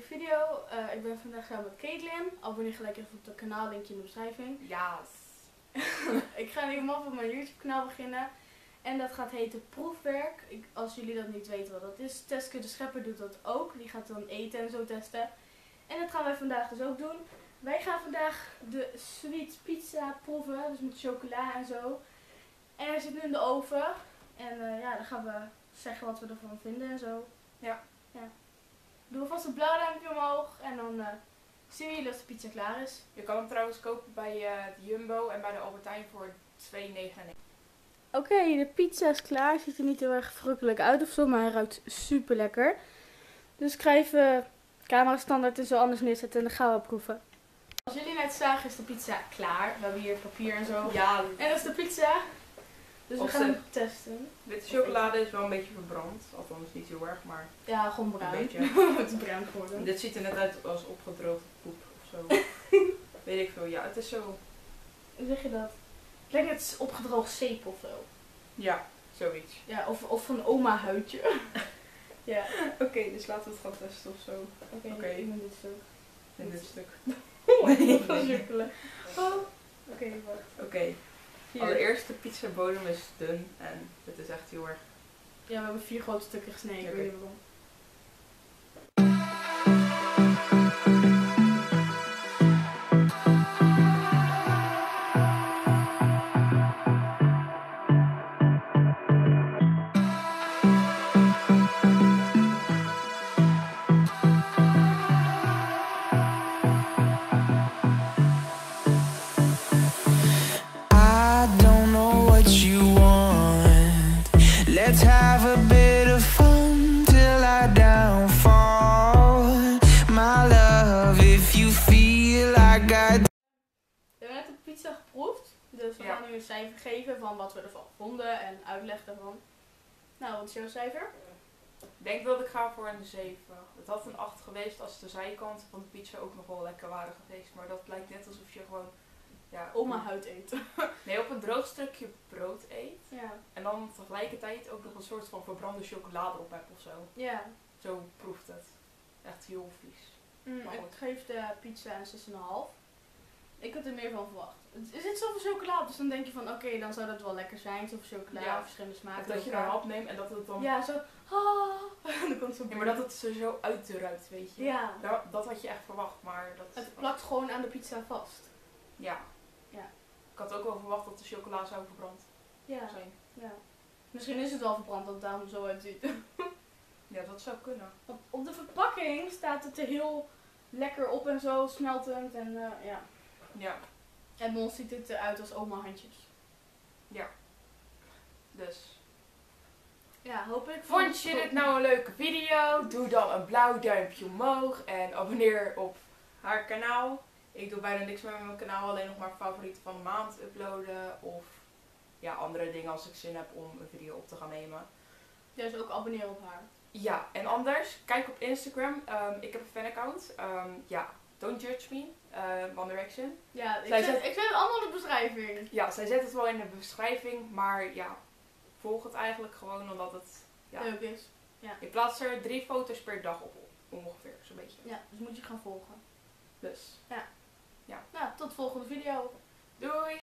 video. Eh, ik ben vandaag samen met Caitlin. Abonneer gelijk even op het kanaal, linkje in de beschrijving. Ja. ik ga nu op mijn YouTube kanaal beginnen. En dat gaat heten proefwerk. Ik, als jullie dat niet weten wat dat is. Teske de Schepper doet dat ook. Die gaat dan eten en zo testen. En dat gaan wij vandaag dus ook doen. Wij gaan vandaag de sweet pizza proeven. Dus met chocola en zo. En hij zit nu in de oven. En eh, ja, dan gaan we zeggen wat we ervan vinden en zo. Ja. ja. Doe alvast een blauw duimpje omhoog. En dan eh, zien we jullie als de pizza klaar is. Je kan hem trouwens kopen bij eh, de Jumbo en bij de Albertijn voor 2,99. Oké, de pizza is klaar. Ziet er niet heel erg verrukkelijk uit of zo, maar hij ruikt super lekker. Dus ik ga even camera standaard en zo anders neerzetten en dan gaan we proeven. Als jullie net zagen is de pizza klaar. We hebben hier papier en zo. Ja, En dat is de pizza. Dus we gaan hem testen. witte chocolade is wel een beetje verbrand. Althans niet heel erg, maar Ja, gewoon bruin. Een beetje. het is bruin geworden. dit ziet er net uit als opgedroogde poep of zo. Weet ik veel. Ja, het is zo. Hoe zeg je dat? Ik denk het is opgedroogd zeep of zo. Ja, zoiets. Ja, of, of van oma huidje. ja. Oké, dus laten we het gaan testen of zo. Oké, Oké. ik ben dit zo. In dit stuk. Oh, sukkelen. Oh. Oké, wacht. Oké, Hier. allereerst de pizza bodem is dun en het is echt heel erg. Ja, we hebben vier grote stukken gesneden. Ik weet niet waarom. Een cijfer geven van wat we ervan vonden en uitleg daarvan. Nou, wat is jouw cijfer? Ik denk dat ik ga voor een 7. Het had een 8 geweest als de zijkant van de pizza ook nog wel lekker waren geweest. Maar dat lijkt net alsof je gewoon. Ja, Oma huid eten. Nee, op een droog stukje brood eet. Ja. En dan tegelijkertijd ook nog een soort van verbrande chocolade op hebt of zo. Ja. Zo proeft het. Echt heel vies. Mm, ik geef de pizza een 6,5. Ik had er meer van verwacht. Het- Er zit zoveel chocolade, dus dan denk je van oké, dan zou dat wel lekker zijn. Zoveel chocolade, Ja. verschillende smaken. dat je een hap neemt en dat het dan. Ja, zo. Ah, dan komt zo Ja, maar dat het er zo uitruikt, weet je. Ja. Dat, dat had je echt verwacht, maar dat. Het plakt gewoon aan de pizza vast. Ja. Ja. Ik had ook wel verwacht dat de chocola zou verbrand Ja. zijn. ja. Misschien is het wel verbrand dat het daarom zo uitziet. Ja, dat zou kunnen. Want op de verpakking staat het er heel lekker op en zo, smeltend en eh, ja. Ja. En bij ons ziet het eruit als oma handjes. Dus. Ja, hopelijk Vond je dit nou een leuke video? Doe dan een blauw duimpje omhoog en abonneer op haar kanaal. Ik doe bijna niks meer met mijn kanaal, alleen nog maar favorieten van de maand uploaden of ja, andere dingen als ik zin heb om een video op te gaan nemen. Ja, dus ook abonneren op haar. Ja, en anders, kijk op Instagram. Ehm, ik heb een fanaccount. Ehm ja, don't judge me. eh, One Direction. Ja, ik Zij zet, zet- ik zet het allemaal in de beschrijving. Ja, zij zet het wel in de beschrijving, maar ja, volg het eigenlijk gewoon omdat het... Ja, Leuk is. ik plaats er drie foto's per dag op, ongeveer, zo'n beetje. Ja, dus moet je gaan volgen. Dus, Nou, tot volgende video. doei!